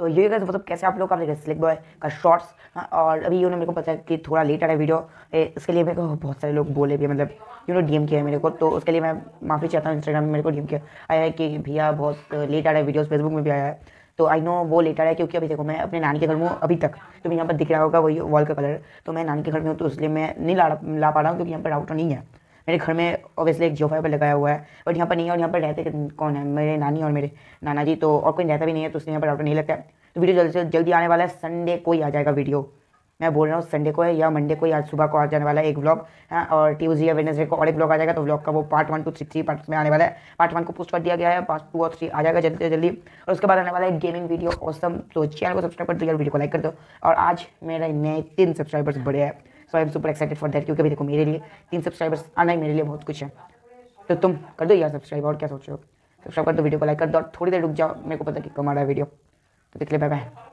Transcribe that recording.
तो ये मतलब कैसे आप लोग का स्लिक बॉय का शॉर्ट्स और अभी यू नो मेरे को पता है कि थोड़ा लेट आ रहा है वीडियो इसके लिए मेरे को बहुत सारे लोग बोले भी मतलब यू नो डीएम किया है मेरे को तो उसके लिए मैं माफ़ी चाहता हूँ इंस्टाग्राम में मेरे को डीएम किया, आया है कि भैया बहुत लेट आ रहा है वीडियोस फेसबुक में भी आया है तो आई नो वो लेट आ रहा है क्योंकि अभी देखो मैं अपने नानी के घर में हूँ, अभी तक तो यहाँ पर दिख रहा होगा वही वॉल का कलर तो मैं नानी के घर में हूँ तो इसलिए मैं नहीं ला ला पा रहा हूँ क्योंकि यहाँ पर राउटर नहीं है। मेरे घर में ऑब्वियसली एक जियो फाइबर लगाया हुआ है बट यहाँ पर नहीं है और यहाँ पर रहते कौन है? मेरे नानी और मेरे नाना जी तो और कोई रहता भी नहीं है तो इसलिए यहाँ पर डॉक्टर नहीं लगता है। तो वीडियो जल्दी से जल्दी आने वाला है संडे को ही आ जाएगा वीडियो मैं बोल रहा हूँ संडे को है या मंडे को या सुबह को आ जाने वाला है एक ब्लॉग है, और ट्यूजडे या वेडनेसडे को और एक ब्लॉग आ जाएगा तो ब्लॉग का वो part one two three three part में आने वाला है। पार्ट वन को पोस्ट कर दिया गया है पार्ट टू और थ्री आ जाएगा जल्दी से जल्दी। और उसके बाद आने वाला है गेमिंग वीडियो औसम तो चैनल को सब्सक्राइब कर दो वीडियो को लाइक कर दो। और आज मेरे नए तीन सब्सक्राइबर्स बढ़े हैं। So I am super excited for that क्योंकि अभी देखो मेरे लिए तीन सब्सक्राइबर्स आना ही मेरे लिए बहुत कुछ है। तो तुम कर दो यार सब्सक्राइब और क्या सोच रहे हो? सब्सक्राइब कर दो वीडियो को लाइक कर दो और थोड़ी देर रुक जाओ, मेरे को पता कि कम आ रहा है वीडियो तो देख ले बाय बाय